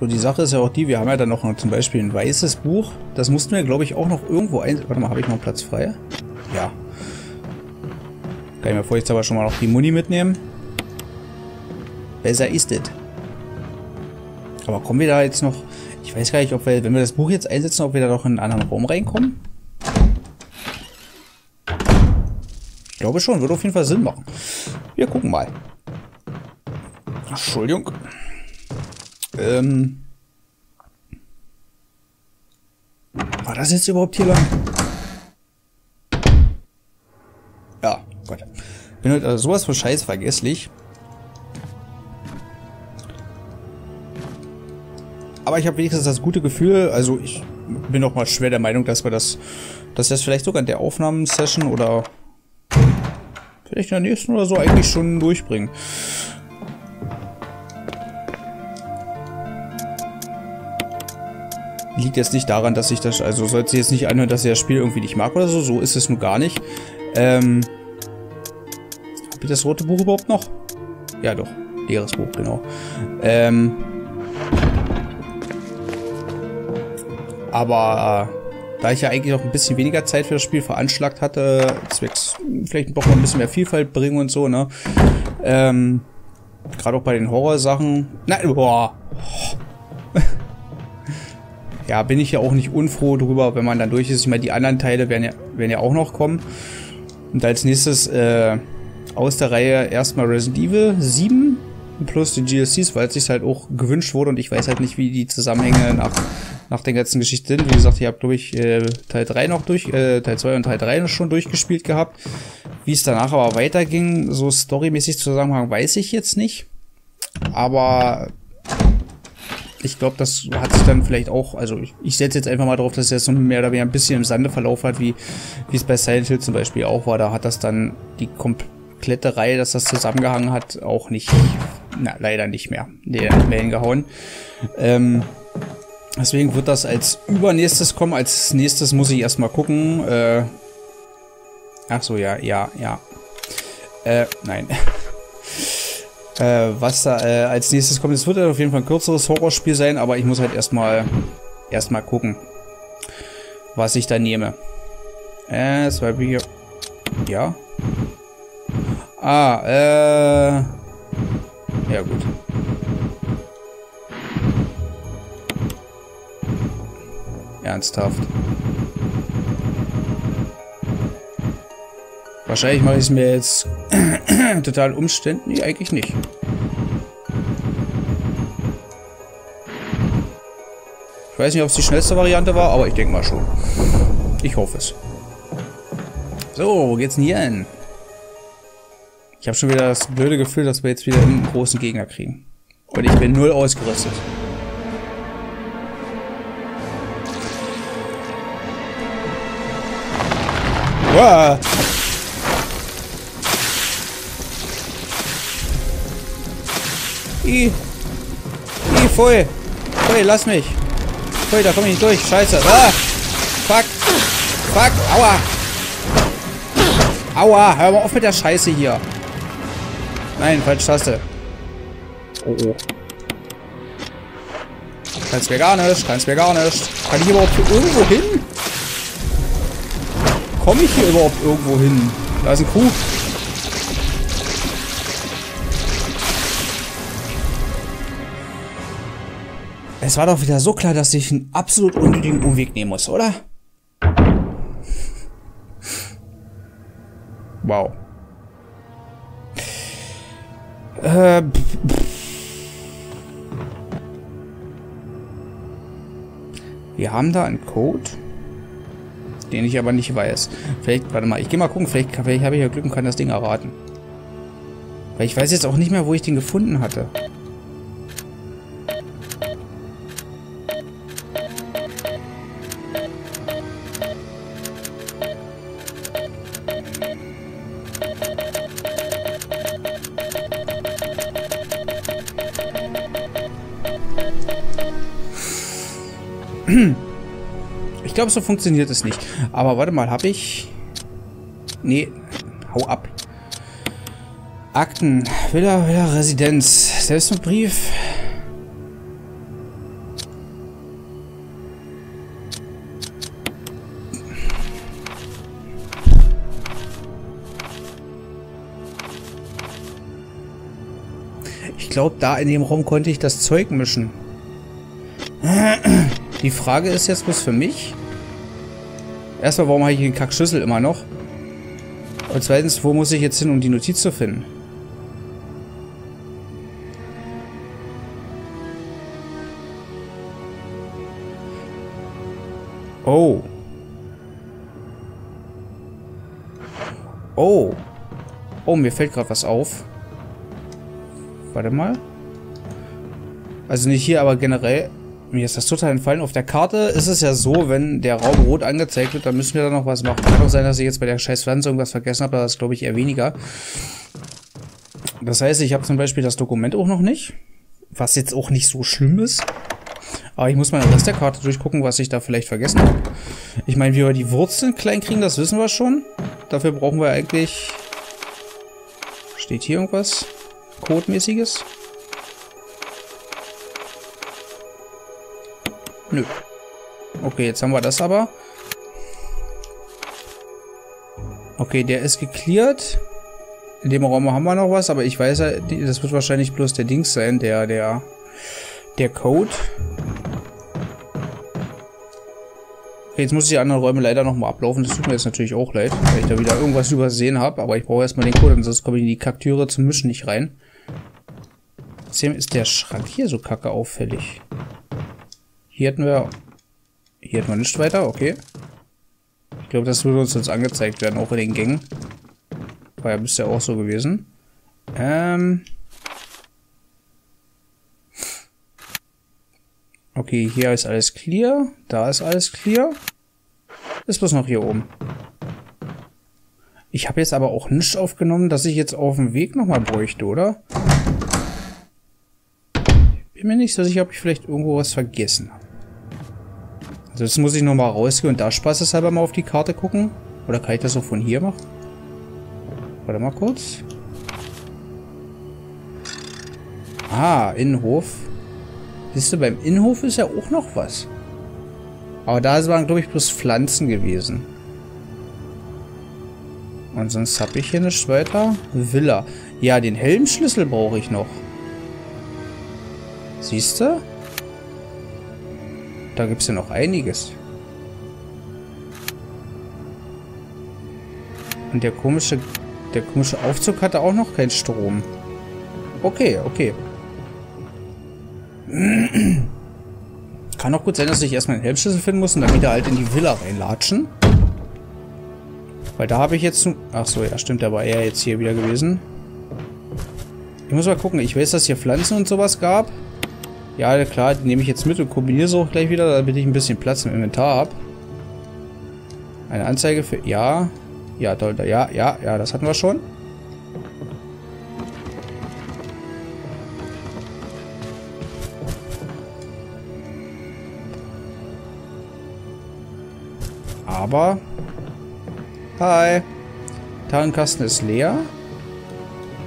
So, die Sache ist ja auch die, wir haben ja dann noch zum Beispiel ein weißes Buch. Das mussten wir, glaube ich, auch noch irgendwo ein... Warte mal, habe ich noch Platz frei? Ja. Kann ich mir vorher jetzt aber schon mal noch die Muni mitnehmen. Besser ist es. Aber kommen wir da jetzt noch... Ich weiß gar nicht, ob wir, wenn wir das Buch jetzt einsetzen, ob wir da noch in einen anderen Raum reinkommen. Ich glaube schon, würde auf jeden Fall Sinn machen. Wir gucken mal. Entschuldigung. Ähm. War das jetzt überhaupt hier lang? Ja, Gott. Bin heute also sowas von scheiß vergesslich. Aber ich habe wenigstens das gute Gefühl, also ich bin noch mal schwer der Meinung, dass wir das, dass das vielleicht sogar in der Aufnahmesession oder vielleicht in der nächsten oder so eigentlich schon durchbringen. Liegt jetzt nicht daran, dass ich das, also sollte jetzt nicht anhören, dass ich das Spiel irgendwie nicht mag oder so. So ist es nun gar nicht. Ähm, Hab ich das rote Buch überhaupt noch? Ja, doch. Leeres Buch, genau. Ähm, aber äh, da ich ja eigentlich noch ein bisschen weniger Zeit für das Spiel veranschlagt hatte, zwecks vielleicht doch noch ein bisschen mehr Vielfalt bringen und so, ne? Ähm, Gerade auch bei den Horrorsachen. Nein, boah ja, bin ich ja auch nicht unfroh drüber, wenn man dann durch ist. Ich meine, die anderen Teile werden ja, werden ja auch noch kommen. Und als nächstes äh, aus der Reihe erstmal Resident Evil 7 plus die GLCs, weil es sich halt auch gewünscht wurde und ich weiß halt nicht, wie die Zusammenhänge nach, nach der ganzen Geschichte sind. Wie gesagt, ich habe, glaube ich, äh, Teil 3 noch durch, äh, Teil 2 und Teil 3 schon durchgespielt gehabt. Wie es danach aber weiterging, so storymäßig Zusammenhang, weiß ich jetzt nicht. Aber ich glaube, das hat sich dann vielleicht auch, also ich, ich setze jetzt einfach mal drauf, dass er so mehr oder weniger ein bisschen im Sande verlaufen hat, wie es bei Silent Hill zum Beispiel auch war. Da hat das dann die komplette Reihe, dass das zusammengehangen hat, auch nicht, na, leider nicht mehr, nee, nicht mehr hingehauen. Ähm, deswegen wird das als übernächstes kommen. Als nächstes muss ich erstmal gucken. Äh, ach so, ja, ja, ja. Äh, nein. Äh, was da äh, als nächstes kommt, es wird auf jeden Fall ein kürzeres Horrorspiel sein, aber ich muss halt erstmal erstmal gucken, was ich da nehme. Äh, es war hier. Ja. Ah, äh. Ja, gut. Ernsthaft. Wahrscheinlich mache ich es mir jetzt total umständlich. Nee, eigentlich nicht. Ich weiß nicht, ob es die schnellste Variante war, aber ich denke mal schon. Ich hoffe es. So, wo geht's denn hier hin? Ich habe schon wieder das blöde Gefühl, dass wir jetzt wieder einen großen Gegner kriegen. Und ich bin null ausgerüstet. Wow. I. I, voll. Voll, lass mich. Voll, da komme ich nicht durch. Scheiße. Ah. Fuck. Fuck. Aua. Aua. Hör mal auf mit der Scheiße hier. Nein, falsche Taste. Oh, oh. Kannst mir gar nicht. Kannst mir gar nicht. Kann ich überhaupt hier irgendwo hin? Komme ich hier überhaupt irgendwo hin? Da ist ein Kuh. Es war doch wieder so klar, dass ich einen absolut unnötigen Umweg nehmen muss, oder? Wow. Äh, wir haben da einen Code, den ich aber nicht weiß. Vielleicht, warte mal, ich gehe mal gucken, vielleicht, vielleicht habe ich ja Glück und kann das Ding erraten. Weil ich weiß jetzt auch nicht mehr, wo ich den gefunden hatte. Ich glaube, so funktioniert es nicht. Aber warte mal, habe ich... Nee, hau ab. Akten, Villa, Villa, Residenz, Selbstmordbrief. Ich glaube, da in dem Raum konnte ich das Zeug mischen. Die Frage ist jetzt bloß für mich. Erstmal, warum habe ich den Kackschlüssel immer noch? Und zweitens, wo muss ich jetzt hin, um die Notiz zu finden? Oh. Oh. Oh, mir fällt gerade was auf. Warte mal. Also nicht hier, aber generell. Mir ist das total entfallen. Auf der Karte ist es ja so, wenn der Raum rot angezeigt wird, dann müssen wir da noch was machen. Kann auch sein, dass ich jetzt bei der scheiß Pflanze irgendwas vergessen habe, aber das glaube ich eher weniger. Das heißt, ich habe zum Beispiel das Dokument auch noch nicht. Was jetzt auch nicht so schlimm ist. Aber ich muss mal den Rest der Karte durchgucken, was ich da vielleicht vergessen habe. Ich meine, wie wir die Wurzeln klein kriegen, das wissen wir schon. Dafür brauchen wir eigentlich... Steht hier irgendwas? Codemäßiges? Nö. Okay, jetzt haben wir das aber. Okay, der ist geklärt. In dem Raum haben wir noch was, aber ich weiß ja, das wird wahrscheinlich bloß der Dings sein, der, der, der Code. Okay, jetzt muss ich die anderen Räume leider nochmal ablaufen. Das tut mir jetzt natürlich auch leid, weil ich da wieder irgendwas übersehen habe. Aber ich brauche erstmal den Code, sonst komme ich in die Kaktüre zum Mischen nicht rein. Außerdem ist der Schrank hier so kacke auffällig. Hier hätten wir... Hier hätten wir nicht weiter, okay. Ich glaube, das würde uns jetzt angezeigt werden, auch in den Gängen. War ja bisher auch so gewesen. Ähm... Okay, hier ist alles clear. Da ist alles clear. Ist bloß noch hier oben. Ich habe jetzt aber auch nichts aufgenommen, dass ich jetzt auf dem Weg nochmal bräuchte, oder? Bin mir nicht so sicher, ob ich vielleicht irgendwo was vergessen habe. Also jetzt muss ich nochmal rausgehen und da spaßeshalber mal auf die Karte gucken. Oder kann ich das auch von hier machen? Warte mal kurz. Ah, Innenhof. Siehst du, beim Innenhof ist ja auch noch was. Aber da waren, glaube ich, bloß Pflanzen gewesen. Und sonst habe ich hier nichts weiter. Villa. Ja, den Helmschlüssel brauche ich noch. Siehst du? Da gibt es ja noch einiges. Und der komische, der komische Aufzug hatte auch noch keinen Strom. Okay, okay. Kann auch gut sein, dass ich erstmal einen Helmschlüssel finden muss und dann wieder halt in die Villa reinlatschen. Weil da habe ich jetzt... Ach so, ja, stimmt, da war er jetzt hier wieder gewesen. Ich muss mal gucken. Ich weiß, dass hier Pflanzen und sowas gab. Ja, klar, die nehme ich jetzt mit und kombiniere sie auch gleich wieder, damit ich ein bisschen Platz im Inventar habe. Eine Anzeige für... Ja. Ja, toll. Ja, ja, ja, das hatten wir schon. Aber... Hi. Tarnkasten ist leer.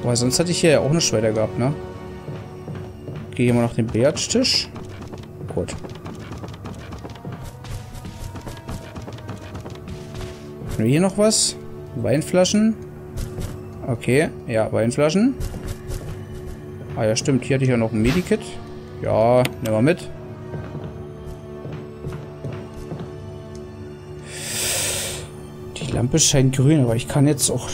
Aber sonst hatte ich hier ja auch eine Schwelle gehabt, ne? Okay, hier mal noch den Billardstisch. Gut. Haben wir hier noch was? Weinflaschen. Okay, ja, Weinflaschen. Ah ja, stimmt. Hier hatte ich ja noch ein Medikit. Ja, nehmen wir mit. Lampe scheint grün, aber ich kann jetzt auch...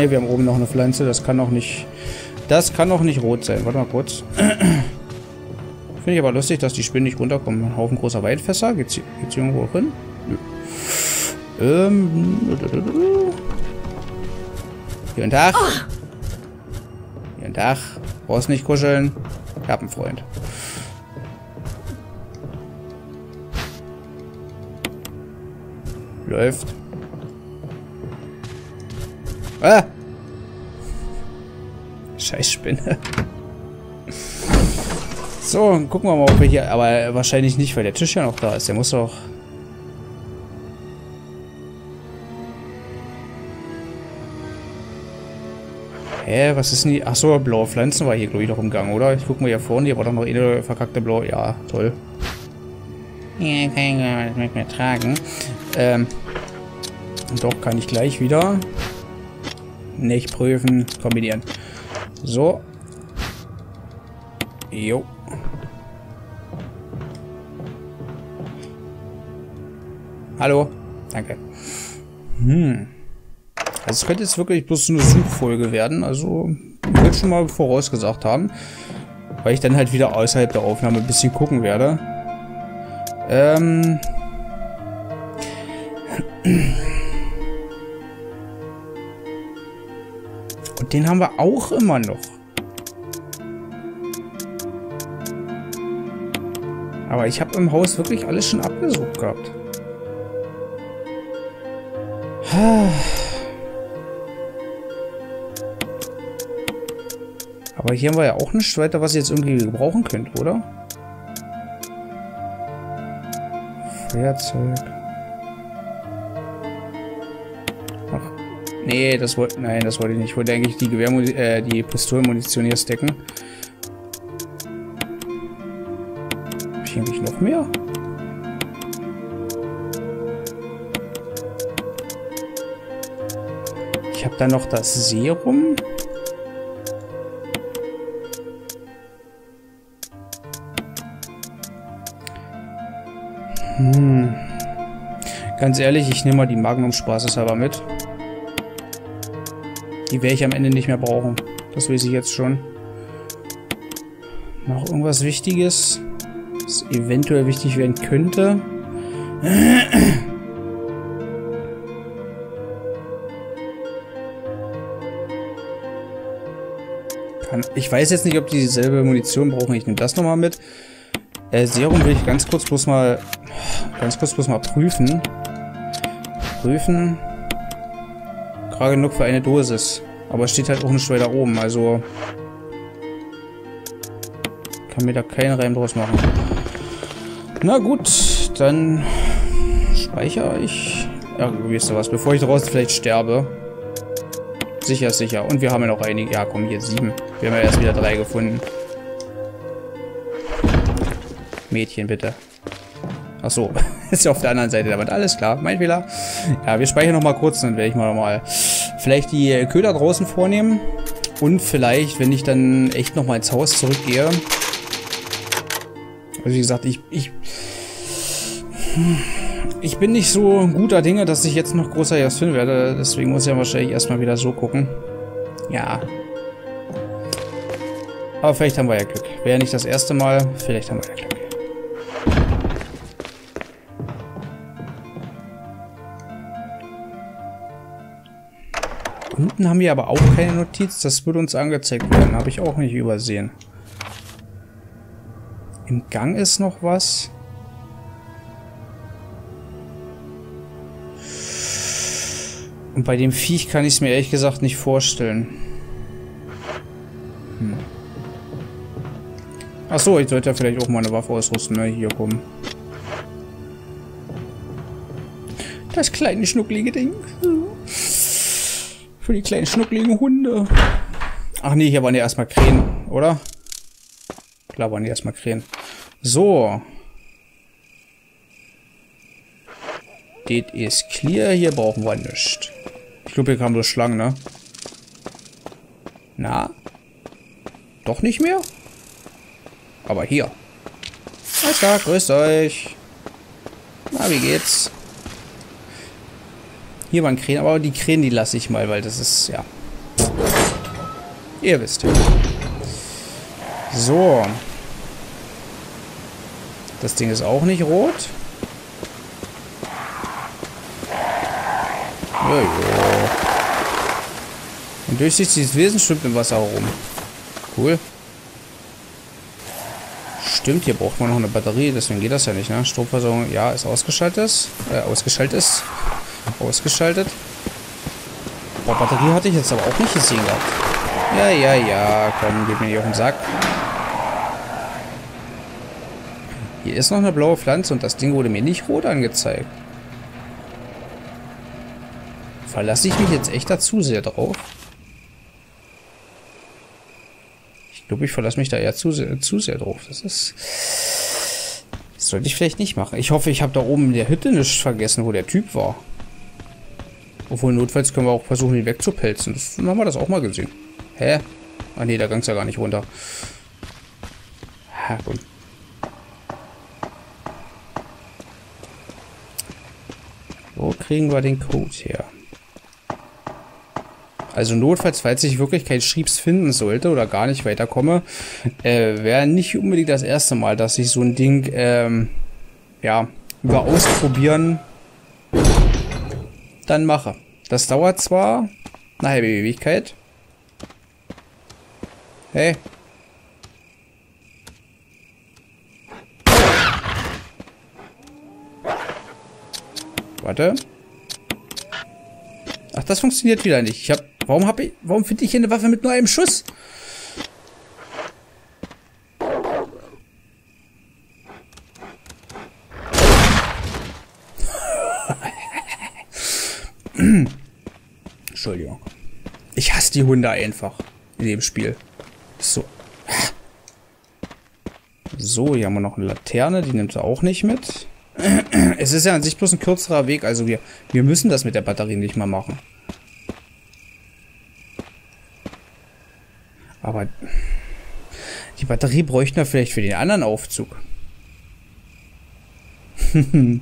Ne, wir haben oben noch eine Pflanze. Das kann auch nicht... Das kann auch nicht rot sein. Warte mal kurz. Finde ich aber lustig, dass die Spinnen nicht runterkommen. Ein Haufen großer Weinfässer. Geht's hier, geht's hier irgendwo hin? Nö. Ähm... Guten Tag. Guten Tag. Brauchst nicht kuscheln. Ich hab einen Freund. Läuft. Ah! Scheiß Spinne. So, gucken wir mal, ob wir hier... Aber wahrscheinlich nicht, weil der Tisch ja noch da ist. Der muss doch... Hä, was ist denn die... Achso, blaue Pflanzen war hier, glaube ich, noch im Gang, oder? Ich gucke mal hier vorne, hier war doch noch eine verkackte blaue... Ja, toll. Ja, kann ich das mit mir tragen. Ähm, doch, kann ich gleich wieder. Nicht prüfen, kombinieren. So. Jo. Hallo. Danke. Hm. Also es könnte jetzt wirklich bloß eine Suchfolge werden. Also, ich will schon mal vorausgesagt haben. Weil ich dann halt wieder außerhalb der Aufnahme ein bisschen gucken werde. Ähm... den haben wir auch immer noch. Aber ich habe im Haus wirklich alles schon abgesucht gehabt. Aber hier haben wir ja auch nichts weiter, was ihr jetzt irgendwie gebrauchen könnt, oder? Feuerzeug. Nee, das wollte, nein, das wollte ich nicht. Ich wollte eigentlich die Gewehrmunition, äh, die Pistolenmunition hier stecken. Hab ich eigentlich noch mehr? Ich habe da noch das Serum. Hm. Ganz ehrlich, ich nehme mal die Magnum spaßeshalber mit. Die werde ich am Ende nicht mehr brauchen. Das weiß ich jetzt schon. Noch irgendwas Wichtiges, das eventuell wichtig werden könnte. Ich weiß jetzt nicht, ob die dieselbe Munition brauchen. Ich nehme das nochmal mit. Äh, Serum will ich ganz kurz bloß mal ganz kurz bloß mal prüfen. Prüfen. Gerade genug für eine Dosis. Aber es steht halt auch nicht weiter oben, also kann mir da keinen Reim draus machen. Na gut, dann speichere ich. Ja, wisst ihr was, bevor ich draußen vielleicht sterbe. Sicher, sicher. Und wir haben ja noch einige. Ja, komm, hier sieben. Wir haben ja erst wieder drei gefunden. Mädchen, bitte. Ach so, ist ja auf der anderen Seite Wand. Alles klar, mein Fehler. Ja, wir speichern noch mal kurz, dann werde ich mal noch mal vielleicht die Köder draußen vornehmen. Und vielleicht, wenn ich dann echt noch mal ins Haus zurückgehe. Also wie gesagt, ich, ich, ich bin nicht so guter Dinge, dass ich jetzt noch großer was finden werde. Deswegen muss ich ja wahrscheinlich erstmal wieder so gucken. Ja. Aber vielleicht haben wir ja Glück. Wäre nicht das erste Mal, vielleicht haben wir ja Glück. Unten haben wir aber auch keine Notiz. Das würde uns angezeigt werden. Habe ich auch nicht übersehen. Im Gang ist noch was. Und bei dem Viech kann ich es mir ehrlich gesagt nicht vorstellen. Hm. Achso, ich sollte ja vielleicht auch mal eine Waffe ausrüsten, ne? Hier kommen. Das kleine schnucklige Ding. Für die kleinen schnuckligen Hunde. Ach nee, hier waren ja erstmal Krähen, oder? Klar waren die erstmal Krähen. So. Das ist clear. Hier brauchen wir nichts. Ich glaube, hier kamen so Schlangen, ne? Na? Doch nicht mehr? Aber hier. Alles klar, grüßt euch. Na, wie geht's? Hier waren Krähen, aber die Krähen, die lasse ich mal, weil das ist, ja. Ihr wisst. So. Das Ding ist auch nicht rot. Jojo. Ein durchsichtiges Wesen schwimmt im Wasser herum. Cool. Stimmt, hier braucht man noch eine Batterie, deswegen geht das ja nicht, ne? Stromversorgung, ja, ist ausgeschaltet. Äh, ausgeschaltet ist. Ausgeschaltet. Boah, Batterie hatte ich jetzt aber auch nicht gesehen gehabt. Ja, ja, ja. Komm, gib mir hier auf den Sack. Hier ist noch eine blaue Pflanze und das Ding wurde mir nicht rot angezeigt. Verlasse ich mich jetzt echt da zu sehr drauf? Ich glaube, ich verlasse mich da eher zu sehr, zu sehr drauf. Das ist... Das sollte ich vielleicht nicht machen. Ich hoffe, ich habe da oben in der Hütte nicht vergessen, wo der Typ war. Obwohl, notfalls können wir auch versuchen, ihn wegzupelzen. Das, dann haben wir das auch mal gesehen. Hä? Ah nee, da ging es ja gar nicht runter. Ha, gut. Wo kriegen wir den Code her? Also notfalls, falls ich wirklich kein Schriebs finden sollte oder gar nicht weiterkomme, äh, wäre nicht unbedingt das erste Mal, dass ich so ein Ding, ähm, ja, über Ausprobieren dann mache. Das dauert zwar eine halbe Ewigkeit. Hey. Warte. Ach, das funktioniert wieder nicht. Ich hab. Warum hab ich. Warum finde ich hier eine Waffe mit nur einem Schuss? Entschuldigung. Ich hasse die Hunde einfach in dem Spiel. So. So, hier haben wir noch eine Laterne, die nimmt er auch nicht mit. Es ist ja an sich bloß ein kürzerer Weg, also wir, wir müssen das mit der Batterie nicht mal machen. Aber die Batterie bräuchten wir vielleicht für den anderen Aufzug. äh,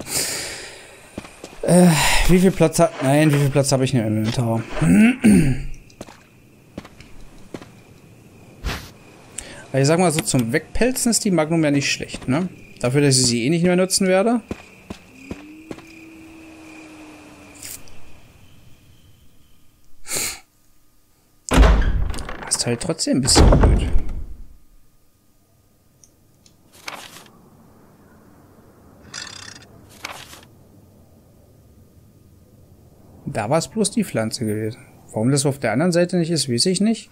wie viel Platz hat... Nein, wie viel Platz habe ich im Inventar? Ich sag mal so, zum Wegpelzen ist die Magnum ja nicht schlecht, ne? Dafür, dass ich sie eh nicht mehr nutzen werde. Ist halt trotzdem ein bisschen blöd. Da war es bloß die Pflanze gewesen. Warum das auf der anderen Seite nicht ist, weiß ich nicht.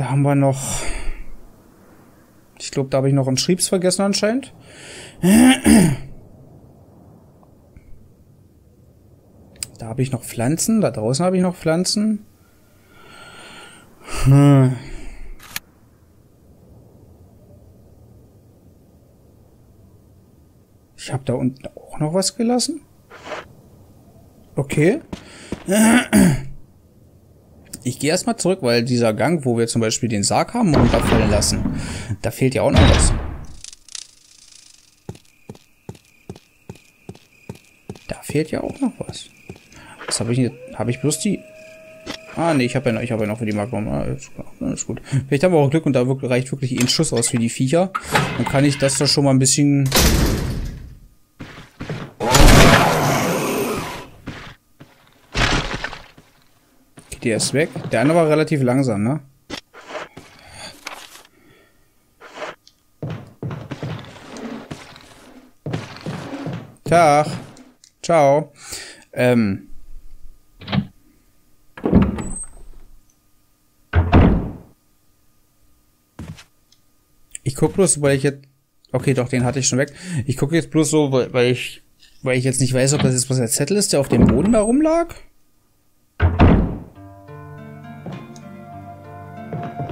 Da haben wir noch... Ich glaube, da habe ich noch einen Schriebs vergessen anscheinend. Da habe ich noch Pflanzen. Da draußen habe ich noch Pflanzen. Hm. Ich habe da unten auch noch was gelassen. Okay. Gehe erstmal zurück, weil dieser Gang, wo wir zum Beispiel den Sarg haben, runterfallen lassen, da fehlt ja auch noch was. Da fehlt ja auch noch was. Was habe ich jetzt? Habe ich bloß die... Ah, nee, ich habe ja, noch, hab ja noch für die Magnum. Ah, ist, ist gut. Vielleicht haben wir auch Glück und da reicht wirklich ein Schuss aus für die Viecher. Dann kann ich das da schon mal ein bisschen Der ist weg. Der andere war relativ langsam, ne? Tag. Ciao. Ähm. Ich guck bloß, weil ich jetzt... Okay, doch, den hatte ich schon weg. Ich gucke jetzt bloß so, weil, weil ich weil ich jetzt nicht weiß, ob das jetzt was der Zettel ist, der auf dem Boden da rumlag.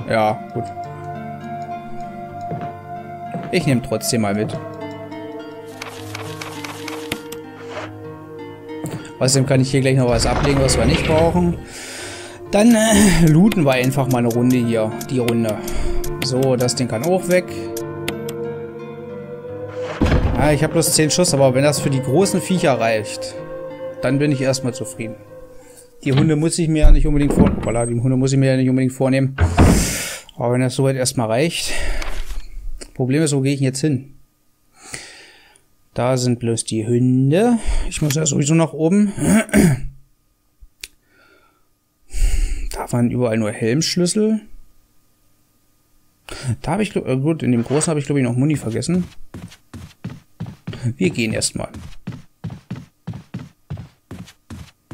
Ja, gut. Ich nehme trotzdem mal mit. Außerdem kann ich hier gleich noch was ablegen, was wir nicht brauchen. Dann äh, looten wir einfach mal eine Runde hier. Die Runde. So, das Ding kann auch weg. Ah, ich habe bloß 10 Schuss, aber wenn das für die großen Viecher reicht, dann bin ich erstmal zufrieden. Die Hunde muss ich mir ja nicht unbedingt vornehmen. Die Hunde muss ich mir ja nicht unbedingt vornehmen. Aber wenn das soweit erstmal reicht. Problem ist, wo gehe ich jetzt hin? Da sind bloß die Hunde. Ich muss ja sowieso nach oben. Da waren überall nur Helmschlüssel. Da habe ich, äh, gut, in dem großen habe ich, glaube ich, noch Muni vergessen. Wir gehen erstmal.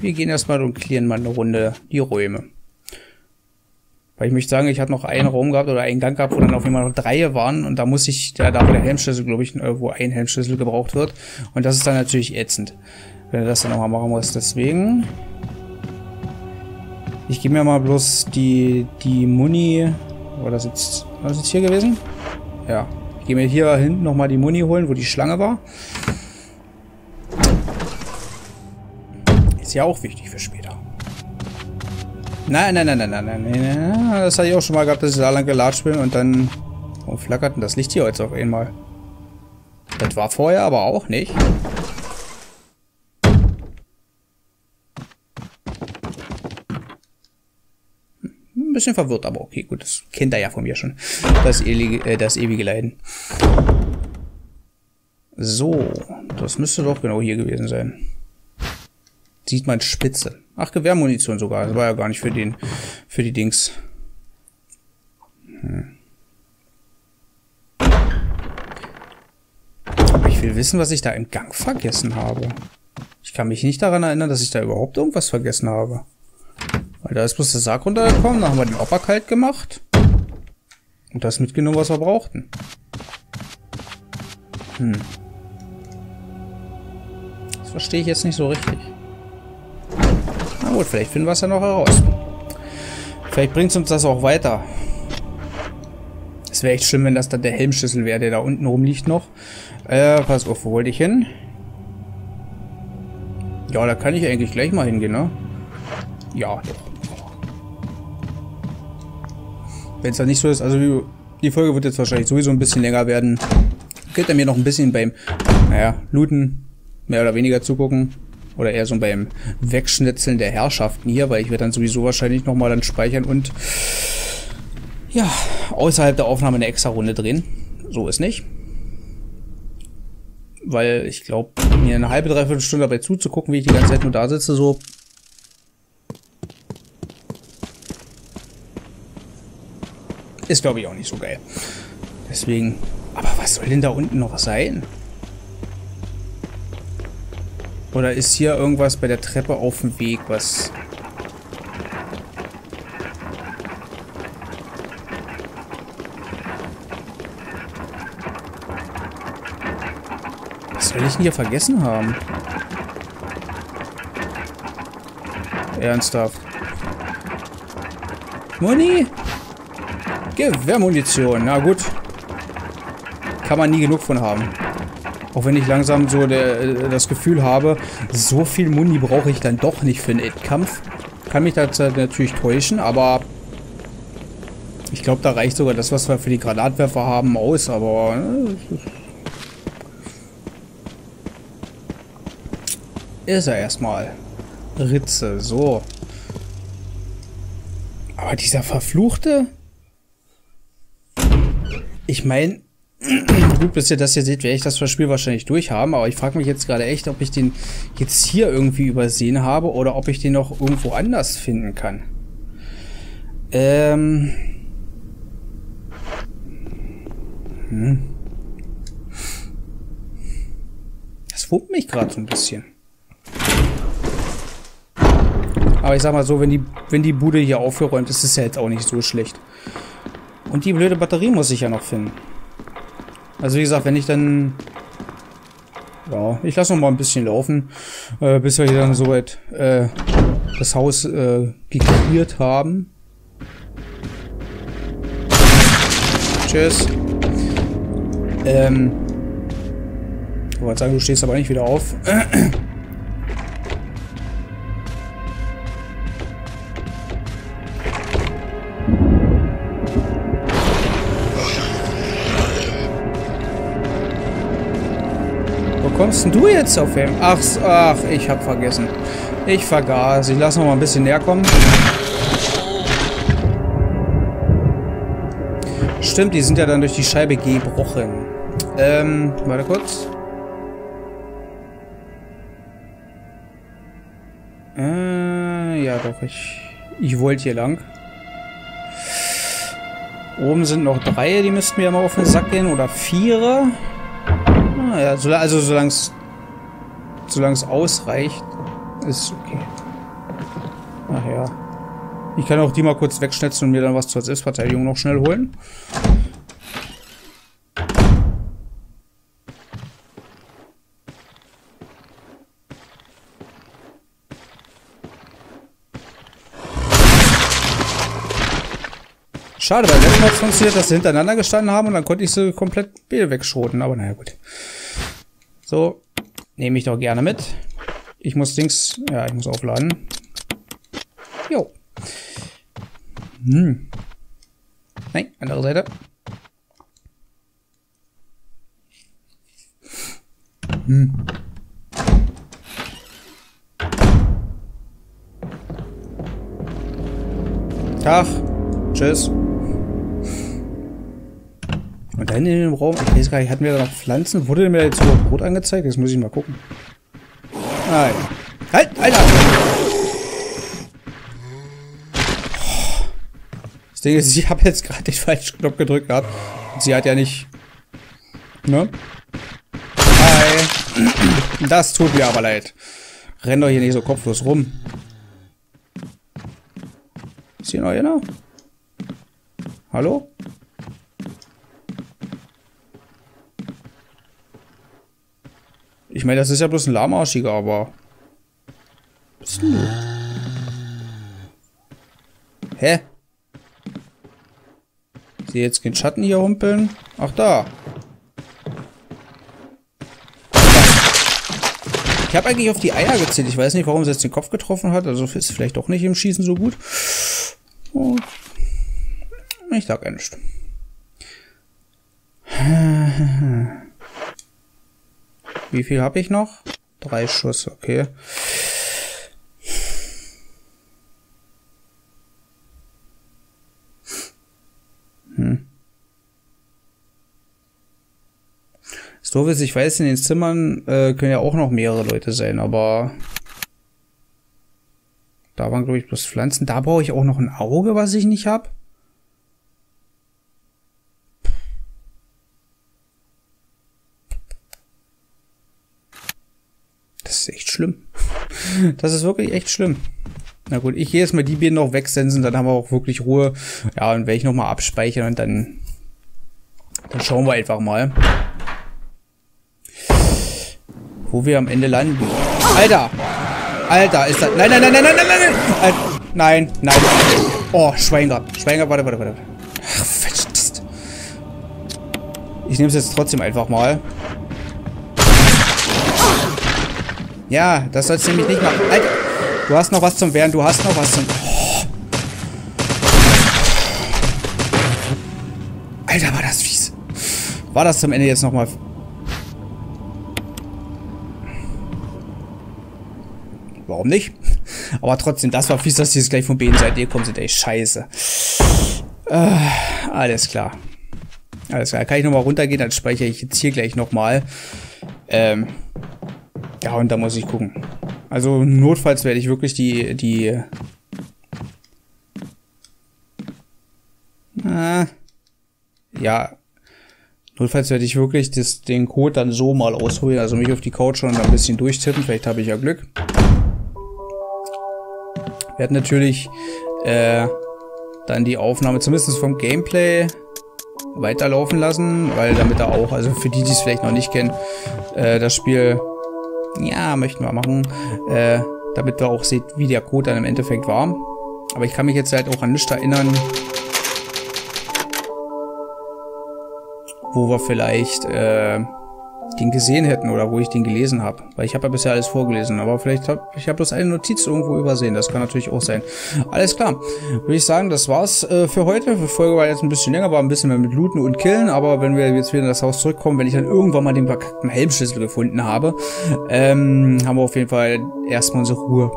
Wir gehen erstmal und klären mal eine Runde die Räume. Weil ich möchte sagen, ich hatte noch einen Raum gehabt oder einen Gang gehabt, wo dann auf jeden Fall noch drei waren und da muss ich, da, da wo der Helmschlüssel, glaube ich, wo ein Helmschlüssel gebraucht wird. Und das ist dann natürlich ätzend, wenn er das dann nochmal machen muss. Deswegen. Ich gebe mir mal bloß die, die Muni. War das jetzt, war das jetzt hier gewesen? Ja. Ich gehe mir hier hinten nochmal die Muni holen, wo die Schlange war. Ja auch wichtig für später. Nein, nein, nein, nein, nein, nein, nein. Das hatte ich auch schon mal gehabt, dass ich da lang gelatscht bin und dann oh, flackert das Licht hier jetzt auf einmal. Das war vorher aber auch nicht. Ein bisschen verwirrt, aber okay, gut, das kennt er ja von mir schon. Das ewige, äh, das ewige Leiden. So, das müsste doch genau hier gewesen sein. Sieht man spitze. Ach, Gewehrmunition sogar. Das war ja gar nicht für den, für die Dings. Hm. Aber ich will wissen, was ich da im Gang vergessen habe. Ich kann mich nicht daran erinnern, dass ich da überhaupt irgendwas vergessen habe. Weil da ist bloß der Sarg runtergekommen, dann haben wir den Opa kalt gemacht. Und das mitgenommen, was wir brauchten. Hm. Das verstehe ich jetzt nicht so richtig. Na gut, vielleicht finden wir es ja noch heraus. Vielleicht bringt uns das auch weiter. Es wäre echt schlimm, wenn das dann der Helmschlüssel wäre, der da unten rumliegt noch. Äh, pass auf, wo wollte ich hin? Ja, da kann ich eigentlich gleich mal hingehen, ne? Ja. Wenn es dann nicht so ist, also die Folge wird jetzt wahrscheinlich sowieso ein bisschen länger werden. Könnt ihr mir noch ein bisschen beim, naja, Looten mehr oder weniger zugucken. Oder eher so beim Wegschnitzeln der Herrschaften hier, weil ich werde dann sowieso wahrscheinlich nochmal dann speichern und ja, außerhalb der Aufnahme eine extra Runde drehen. So ist nicht. Weil ich glaube, mir eine halbe, dreiviertel Stunde dabei zuzugucken, wie ich die ganze Zeit nur da sitze, so. Ist glaube ich auch nicht so geil. Deswegen. Aber was soll denn da unten noch sein? Oder ist hier irgendwas bei der Treppe auf dem Weg, was... Was soll ich denn hier vergessen haben? Ernsthaft. Muni? Gewehrmunition. Na gut. Kann man nie genug von haben. Auch wenn ich langsam so der, äh, das Gefühl habe, so viel Muni brauche ich dann doch nicht für einen Endkampf. Kann mich da natürlich täuschen, aber ich glaube, da reicht sogar das, was wir für die Granatwerfer haben, aus, aber... Äh, ist er erstmal. Ritze, so. Aber dieser verfluchte... Ich meine, Gut, bis ihr das hier seht, werde ich das Spiel wahrscheinlich durchhaben, aber ich frage mich jetzt gerade echt, ob ich den jetzt hier irgendwie übersehen habe oder ob ich den noch irgendwo anders finden kann. Ähm... Hm. Das wurmt mich gerade so ein bisschen. Aber ich sag mal so, wenn die, wenn die Bude hier aufgeräumt ist, ist es ja jetzt auch nicht so schlecht. Und die blöde Batterie muss ich ja noch finden. Also wie gesagt, wenn ich dann... Ja, ich lasse noch mal ein bisschen laufen, äh, bis wir hier dann soweit äh, das Haus äh, geklärt haben. Tschüss. Ähm, ich wollte sagen, du stehst aber nicht wieder auf. kommst denn du jetzt auf ihn? Ach, ach, ich hab vergessen. Ich vergaß. Ich lasse noch mal ein bisschen näher kommen. Stimmt, die sind ja dann durch die Scheibe gebrochen. Ähm, warte kurz. Äh, ja doch, ich, ich wollte hier lang. Oben sind noch drei, die müssten mir mal auf den Sack gehen. Oder vier. Ja, so, also solange es solange es ausreicht, ist okay. Ach ja. Ich kann auch die mal kurz wegschnetzen und mir dann was zur Selbstverteidigung noch schnell holen. Schade, weil letztes Mal funktioniert, dass sie hintereinander gestanden haben und dann konnte ich sie komplett wegschroten. Aber naja, gut. So, nehme ich doch gerne mit. Ich muss Dings... Ja, ich muss aufladen. Jo. Hm. Nein, andere Seite. Hm. Tag. Tschüss. Und dann in dem Raum, ich weiß gar nicht, hatten wir da noch Pflanzen? Wurde mir jetzt überhaupt Brot angezeigt? Das muss ich mal gucken. Nein. Halt, Alter! Das Ding ist, ich habe jetzt gerade den falschen Knopf gedrückt gehabt. Sie hat ja nicht... Ne? Hi. Das tut mir aber leid. Renn doch hier nicht so kopflos rum. Ist hier noch einer? Hallo? Ich meine, das ist ja bloß ein lahmarschiger, aber... Hä? Ich sehe jetzt keinen Schatten hier humpeln. Ach, da. Ich habe eigentlich auf die Eier gezählt. Ich weiß nicht, warum sie jetzt den Kopf getroffen hat. Also ist vielleicht doch nicht im Schießen so gut. Und ich sag ja nicht. Wie viel habe ich noch? Drei Schuss, okay. Hm. Das Doof ist, ich weiß, in den Zimmern äh, können ja auch noch mehrere Leute sein, aber da waren, glaube ich, bloß Pflanzen. Da brauche ich auch noch ein Auge, was ich nicht habe. Das ist echt schlimm. Das ist wirklich echt schlimm. Na gut, ich gehe jetzt mal die beiden noch wegsensen, dann haben wir auch wirklich Ruhe. Ja, und werde ich nochmal abspeichern und dann, dann schauen wir einfach mal. Wo wir am Ende landen. Alter! Alter, ist das... Nein, nein, nein, nein, nein, nein, nein! Nein, nein. Oh, Schwenger. Schwenger, warte, warte, warte. Ach, Verstehst. Ich nehme es jetzt trotzdem einfach mal. Ja, das sollst du nämlich nicht machen. Alter, du hast noch was zum Wehren, du hast noch was zum... Oh. Alter, war das fies. War das zum Ende jetzt nochmal... Warum nicht? Aber trotzdem, das war fies, dass die jetzt gleich von B-Seite gekommen sind. Ey, scheiße. Äh, alles klar. Alles klar. Kann ich nochmal runtergehen, dann speichere ich jetzt hier gleich nochmal. Ähm, ja, und da muss ich gucken. Also notfalls werde ich wirklich die, die... Äh, ja, notfalls werde ich wirklich das, den Code dann so mal ausholen, also mich auf die Couch schon ein bisschen durchtippen. Vielleicht habe ich ja Glück. Hatten natürlich äh, dann die Aufnahme, zumindest vom Gameplay, weiterlaufen lassen, weil damit er auch, also für die, die es vielleicht noch nicht kennen, äh, das Spiel, ja, möchten wir machen, äh, damit ihr auch seht, wie der Code dann im Endeffekt war. Aber ich kann mich jetzt halt auch an nichts erinnern, wo wir vielleicht äh, den gesehen hätten oder wo ich den gelesen habe. Weil ich habe ja bisher alles vorgelesen, aber vielleicht habe ich hab bloß eine Notiz irgendwo übersehen. Das kann natürlich auch sein. Alles klar. Würde ich sagen, das war's äh, für heute. Die Folge war jetzt ein bisschen länger, war ein bisschen mehr mit Looten und Killen, aber wenn wir jetzt wieder in das Haus zurückkommen, wenn ich dann irgendwann mal den verkackten Helmschlüssel gefunden habe, ähm, haben wir auf jeden Fall erstmal unsere Ruhe.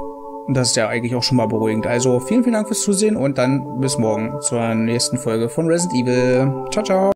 Und das ist ja eigentlich auch schon mal beruhigend. Also vielen, vielen Dank fürs Zusehen und dann bis morgen zur nächsten Folge von Resident Evil. Ciao, ciao.